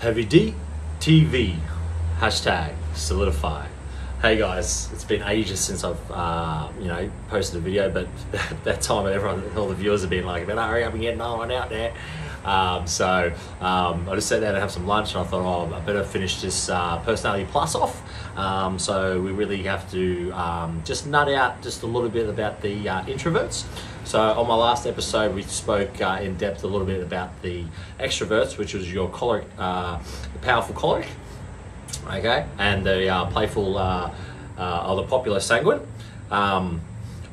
Heavy D TV hashtag solidify. Hey guys, it's been ages since I've uh, you know posted a video, but that time everyone, all the viewers have been like, "Man, hurry up and get another one out there." Um, so um, I just sat down to have some lunch, and I thought, "Oh, I better finish this uh, personality plus off." Um, so we really have to um, just nut out just a little bit about the uh, introverts. So on my last episode, we spoke uh, in depth a little bit about the extroverts, which was your choleric, uh, powerful choleric, okay, and the uh, playful uh, or the popular sanguine. Um,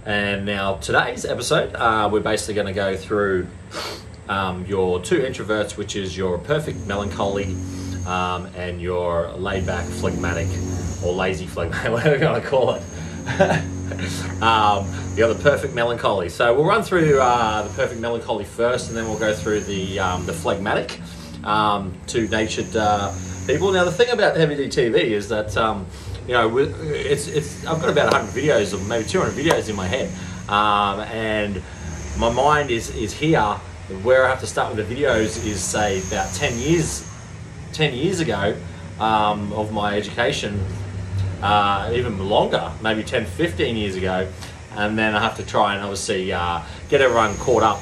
and now today's episode, we're basically going to go through um, your two introverts, which is your perfect melancholy um, and your laid-back phlegmatic or lazy phlegmatic, whatever you want to call it. um, you got the perfect melancholy. So we'll run through uh, the perfect melancholy first, and then we'll go through the um, the phlegmatic, um, two natured uh, people. Now the thing about Heavy D TV is that um, you know it's it's I've got about 100 videos or maybe 200 videos in my head, um, and my mind is is here. Where I have to start with the videos is say about 10 years 10 years ago um, of my education, uh, even longer, maybe 10, 15 years ago. And then I have to try and obviously uh, get everyone caught up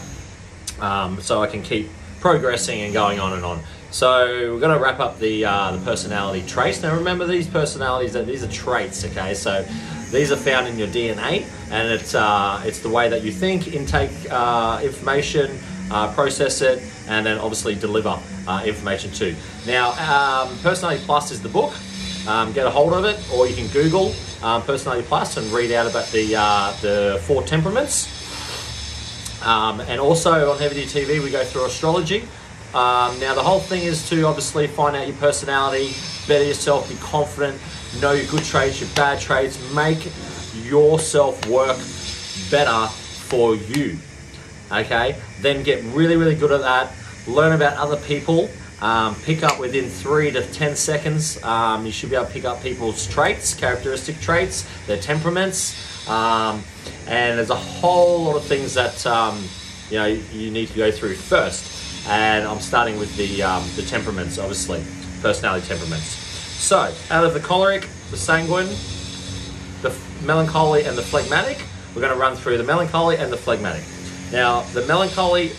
um, so I can keep progressing and going on and on. So we're going to wrap up the, uh, the personality traits. Now remember these personalities, these are traits, okay? So these are found in your DNA and it's, uh, it's the way that you think, intake uh, information, uh, process it, and then obviously deliver uh, information to. Now, um, Personality Plus is the book. Um, get a hold of it, or you can Google um, Personality Plus and read out about the uh, the four temperaments. Um, and also on Heavy D TV, we go through astrology. Um, now, the whole thing is to obviously find out your personality, better yourself, be confident, know your good traits, your bad traits, make yourself work better for you. Okay? Then get really, really good at that. Learn about other people. Um, pick up within three to ten seconds. Um, you should be able to pick up people's traits, characteristic traits, their temperaments. Um, and there's a whole lot of things that um, you know you need to go through first. And I'm starting with the um, the temperaments, obviously, personality temperaments. So, out of the choleric, the sanguine, the melancholy, and the phlegmatic, we're going to run through the melancholy and the phlegmatic. Now, the melancholy.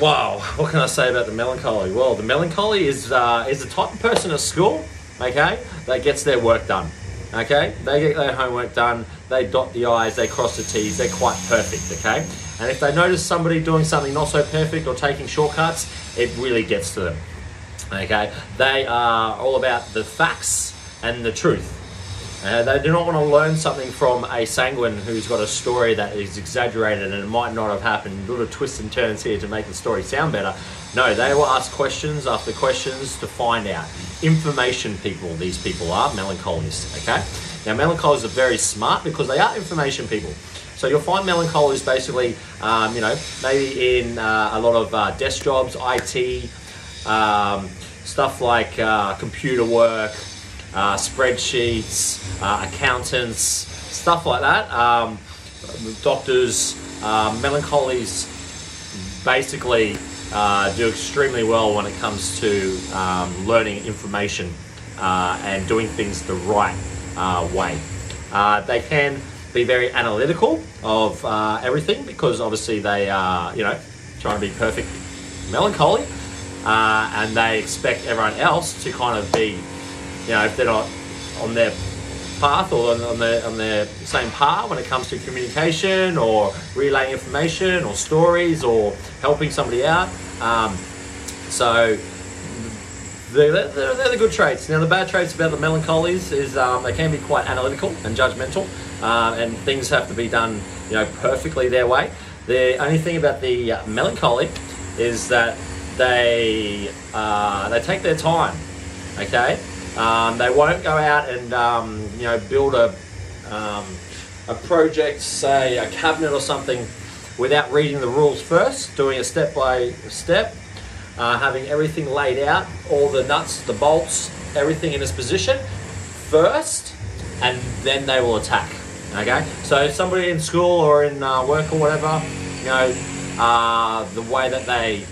Wow, what can I say about the melancholy? Well, the melancholy is uh, is the type of person at school, okay, that gets their work done. Okay, they get their homework done, they dot the i's, they cross the t's, they're quite perfect. Okay, and if they notice somebody doing something not so perfect or taking shortcuts, it really gets to them. Okay, they are all about the facts and the truth. Uh, they do not want to learn something from a sanguine who's got a story that is exaggerated and it might not have happened. A little twists and turns here to make the story sound better. No, they will ask questions after questions to find out. Information people, these people are melancholists. Okay, now melancholists are very smart because they are information people. So you'll find melancholists basically, um, you know, maybe in uh, a lot of uh, desk jobs, IT, um, stuff like uh, computer work, uh, spreadsheets, uh, accountants, stuff like that. Um, doctors, uh, melancholies basically uh, do extremely well when it comes to um, learning information uh, and doing things the right uh, way. They can be very analytical of everything because obviously they are, you know, trying to be perfect melancholy and they expect everyone else to kind of be, you know, if they're not on their path or on, their on their same path when it comes to communication or relaying information or stories or helping somebody out. Um, so they're, they're, they're the good traits. Now the bad traits about the melancholies is um, they can be quite analytical and judgmental, uh, and things have to be done, you know, perfectly their way. The only thing about the melancholy is that they uh, they take their time. Okay, um, they won't go out and um, you know build a um, a project, say a cabinet or something, without reading the rules first, doing it step by step, uh, having everything laid out, all the nuts, the bolts, everything in its position first, and then they will attack. Okay, so somebody in school or in uh, work or whatever, you know, uh, the way that they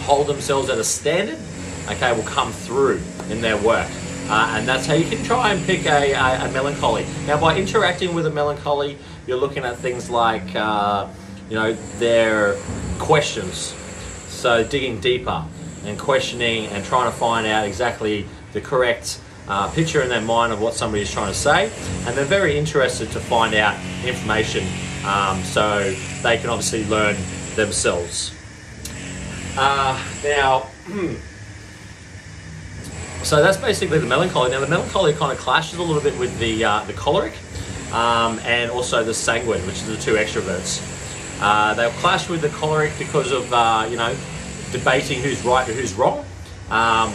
hold themselves at a standard okay, will come through in their work. Uh, and that's how you can try and pick a, a, a, melancholy. Now, by interacting with a melancholy, you're looking at things like, uh, you know, their questions. So, digging deeper and questioning and trying to find out exactly the correct uh, picture in their mind of what somebody is trying to say. And they're very interested to find out information um, so they can obviously learn themselves. Uh, now, So that's basically the melancholy. Now the melancholy kind of clashes a little bit with the uh, the choleric um, and also the sanguine, which are the two extroverts. Uh, they'll clash with the choleric because of uh, you know debating who's right or who's wrong. Um,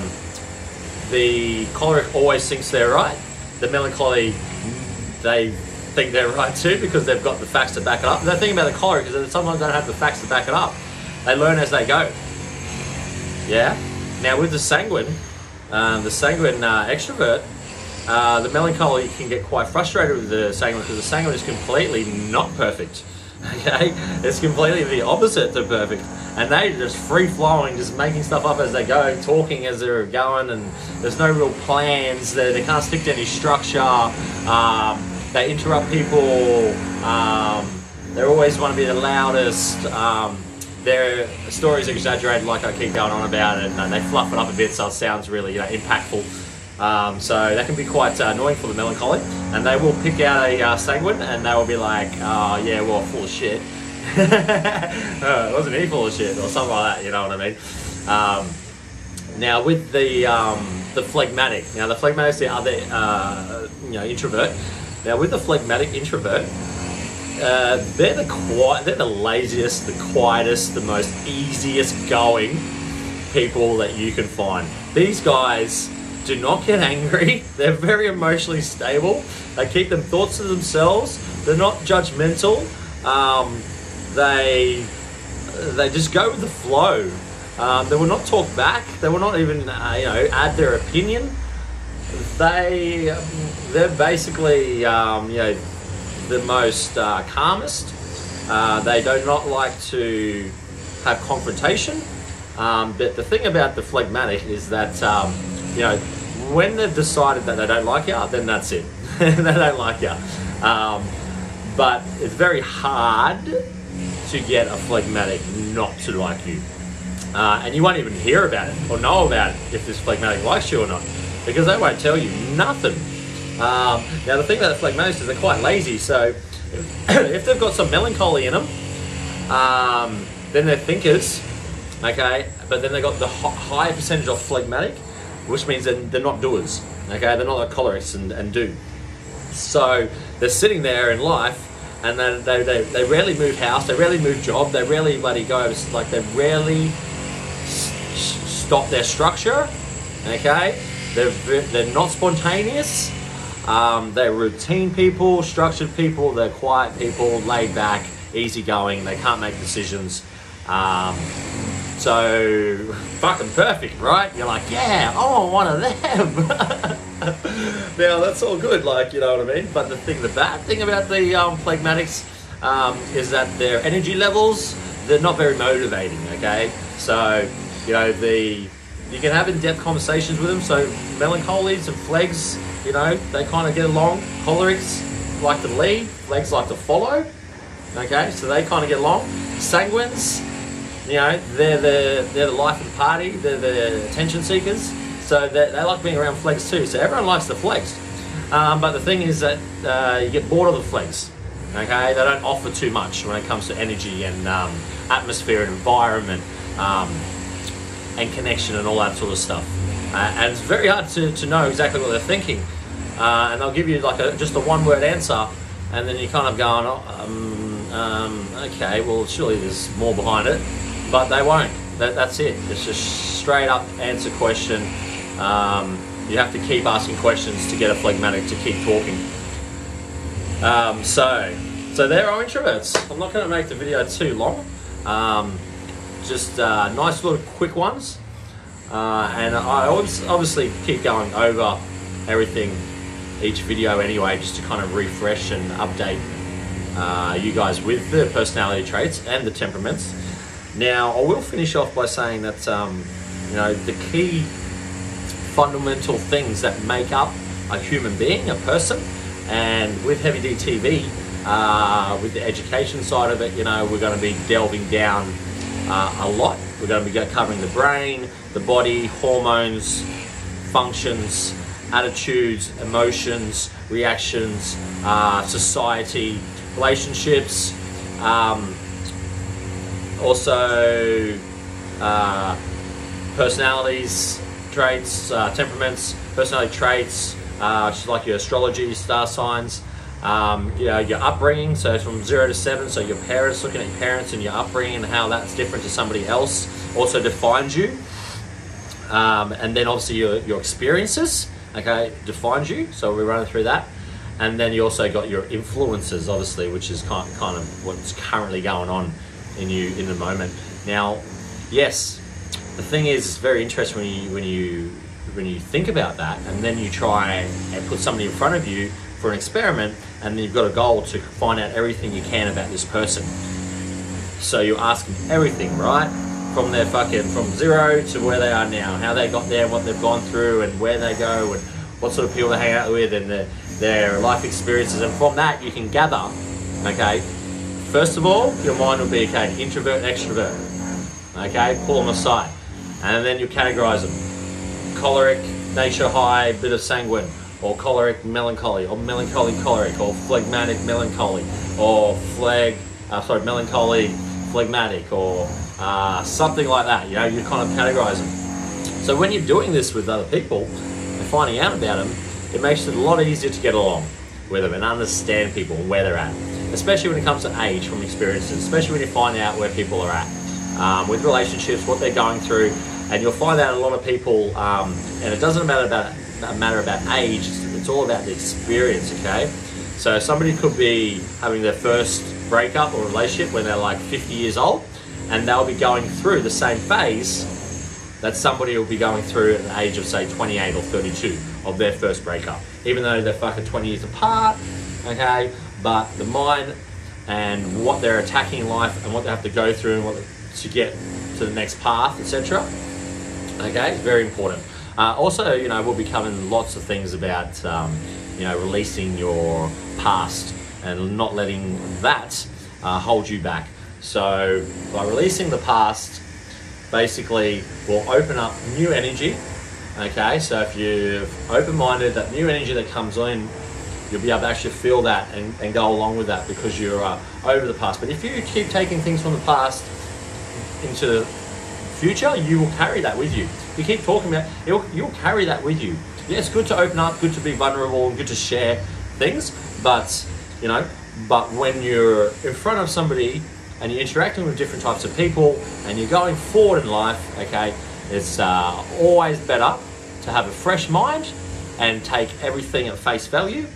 the choleric always thinks they're right. The melancholy, they think they're right too because they've got the facts to back it up. The thing about the choleric is that sometimes they don't have the facts to back it up. They learn as they go. Yeah. Now with the sanguine, um, the sanguine uh, extrovert, uh, the melancholy can get quite frustrated with the sanguine because the sanguine is completely not perfect. Okay, it's completely the opposite to perfect, and they just free flowing, just making stuff up as they go, talking as they're going, and there's no real plans. They, they can't stick to any structure. Um, they interrupt people. Um, they always want to be the loudest. Their stories are exaggerated, like I keep going on about it, and they fluff it up a bit so it sounds really you know, impactful. Um, so that can be quite uh, annoying for the melancholy, and they will pick out a uh, sanguine, and they will be like, "Oh yeah, well, full of shit." uh, wasn't he full of shit, or something like that? You know what I mean? Um, now with the um, the phlegmatic, now the phlegmatic is the other uh, you know introvert. Now with the phlegmatic introvert, uh, they're the quiet, they're the laziest, the quietest, the most easiest going people that you can find. These guys do not get angry. They're very emotionally stable. They keep them thoughts to themselves. They're not judgmental. Um, they they just go with the flow. Um, they will not talk back. They will not even uh, you know add their opinion. They they're basically um, you know the most uh, calmest. Uh, they do not like to have confrontation. Um, but the thing about the phlegmatic is that, um, you know, when they've decided that they don't like you, then that's it. they don't like you. Um, but it's very hard to get a phlegmatic not to like you. Uh, and you won't even hear about it or know about it if this phlegmatic likes you or not because they won't tell you nothing. Um, now the thing about the phlegmatics is they're quite lazy, so if they've got some melancholy in them, um, then they're thinkers, okay, but then they've got the higher percentage of phlegmatic, which means they're, they're not doers, okay, they're not like cholerics and, and do. So they're sitting there in life and then they, they, they rarely move house, they rarely move job, they rarely bloody go, like they rarely stop their structure, okay, they're, they're not spontaneous, um, they're routine people, structured people, they're quiet people, laid back, easygoing, they can't make decisions. Um, so, fucking perfect, right? You're like, yeah, I want one of them. now, that's all good, like, you know what I mean? But the thing, the bad thing about the um, phlegmatics um, is that their energy levels, they're not very motivating, okay? So, you know, the you can have in-depth conversations with them. So melancholies and phlegs, you know, they kind of get along. Cholerics like to lead, phlegs like to follow. Okay, so they kind of get along. Sanguines, you know, they're the they're the life of the party. They're the attention seekers. So they, they like being around phlegs too. So everyone likes the phlegs. Um, but the thing is that uh, you get bored of the phlegs. Okay, they don't offer too much when it comes to energy and um, atmosphere and environment. Um, and connection and all that sort of stuff. Uh, and it's very hard to, to know exactly what they're thinking. Uh, and they'll give you like a, just a one word answer, and then you're kind of going, oh, um, um, okay, well, surely there's more behind it. But they won't. That, that's it. It's just straight up answer question. Um, you have to keep asking questions to get a phlegmatic to keep talking. Um, so, so they're introverts. I'm not going to make the video too long. Um, just uh, nice little quick ones. Uh, and I always obviously keep going over everything each video anyway, just to kind of refresh and update uh, you guys with the personality traits and the temperaments. Now, I will finish off by saying that um, you know, the key fundamental things that make up a human being, a person. And with Heavy D TV, uh, with the education side of it, you know, we're going to be delving down uh, a lot. We're going to be covering the brain, the body, hormones, functions, attitudes, emotions, reactions, uh, society, relationships, um, also uh, personalities, traits, uh, temperaments, personality traits, uh, like your astrology, star signs, um, you know, your upbringing. So from zero to seven, so your parents, looking at your parents and your upbringing and how that's different to somebody else, also defines you. Um, and then obviously your, your experiences, okay, defines you. So we're running through that. And then you also got your influences, obviously, which is kind, kind of what's currently going on in you in the moment. Now, yes, the thing is, it's very interesting when you when you when you think about that, and then you try and put somebody in front of you for an experiment, and then you've got a goal to find out everything you can about this person. So you ask them everything, right? From their fucking from zero to where they are now, how they got there, what they've gone through, and where they go, and what sort of people they hang out with, and their, their life experiences, and from that you can gather, okay. First of all, your mind will be okay, introvert, extrovert, okay. Pull them aside, and then you categorize them: choleric, nature high, bit of sanguine, or choleric melancholy, or melancholy choleric, or phlegmatic melancholy, or phleg, uh, sorry, melancholy phlegmatic, or uh, something like that. You know, you kind of categorize them. So when you're doing this with other people and finding out about them, it makes it a lot easier to get along with them and understand people and where they're at. Especially when it comes to age from experiences, especially when you find out where people are at um, with relationships, what they're going through, and you'll find out a lot of people. Um, and it doesn't matter about matter about age; it's all about the experience. Okay, so somebody could be having their first breakup or relationship when they're like 50 years old, and they'll be going through the same phase that somebody will be going through at the age of say 28 or 32 of their first breakup, even though they're fucking 20 years apart. Okay, but the mind and what they're attacking in life and what they have to go through and what to get to the next path, etc. Okay, it's very important. Uh, also, you know, we'll be covering lots of things about, um, you know, releasing your past and not letting that uh, hold you back. So, by releasing the past, basically, will open up new energy. Okay, so if you're open minded, that new energy that comes in, you'll be able to actually feel that and, and go along with that because you're uh, over the past. But if you keep taking things from the past into the future, you will carry that with you. You keep talking about you'll, you'll carry that with you. Yeah, it's good to open up, good to be vulnerable, and good to share things. But you know, but when you're in front of somebody and you're interacting with different types of people and you're going forward in life, okay, it's uh, always better to have a fresh mind and take everything at face value,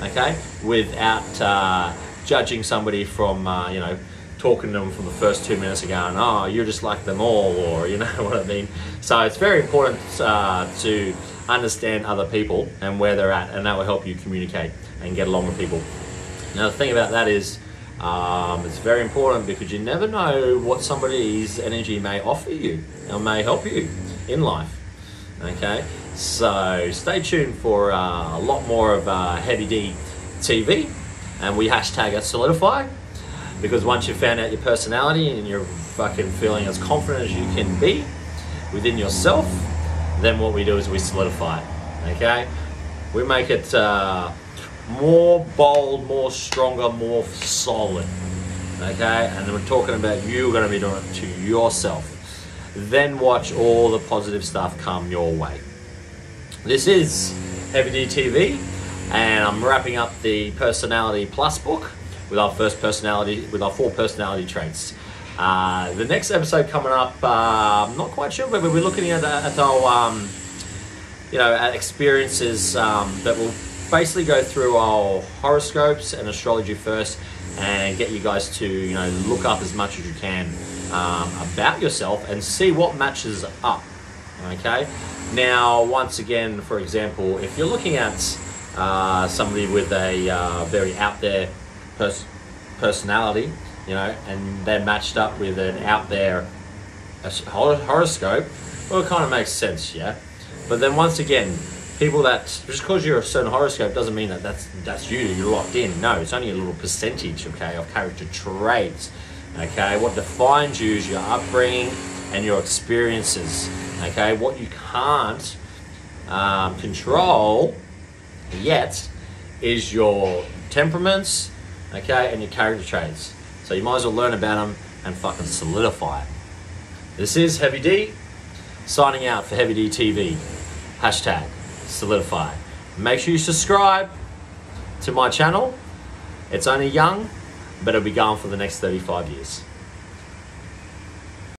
okay, without uh, judging somebody from uh, you know talking to them from the first two minutes and going, oh, you're just like them all, or you know what I mean. So it's very important uh, to understand other people and where they're at, and that will help you communicate and get along with people. Now the thing about that is. Um, it's very important because you never know what somebody's energy may offer you or may help you in life. Okay, so stay tuned for uh, a lot more of uh, Heavy D TV, and we hashtag it Solidify because once you've found out your personality and you're fucking feeling as confident as you can be within yourself, then what we do is we solidify it. Okay, we make it uh, more bold, more stronger, more solid. Okay, and we're talking about you going to be doing it to yourself. Then watch all the positive stuff come your way. This is Heavy D TV, and I'm wrapping up the Personality Plus book with our first personality, with our four personality traits. Uh, the next episode coming up, uh, I'm not quite sure, but we're looking at, at our, um, you know, at experiences um, that will basically go through our horoscopes and astrology first, and get you guys to, you know, look up as much as you can um, about yourself and see what matches up. Okay. Now, once again, for example, if you're looking at uh, somebody with a uh, very out there pers- personality, you know, and they're matched up with an out there horoscope, Well, it kind of makes sense, yeah. But then once again, people that just because you're a certain horoscope doesn't mean that that's that's you. You're locked in. No, it's only a little percentage, okay, of character traits. Okay, what defines you is your upbringing and your experiences. Okay, what you can't um, control yet is your temperaments, okay, and your character traits. So you might as well learn about them and fucking solidify it. This is Heavy D, signing out for Heavy D TV. Hashtag solidify. Make sure you subscribe to my channel. It's only young, but it'll be going for the next 35 years.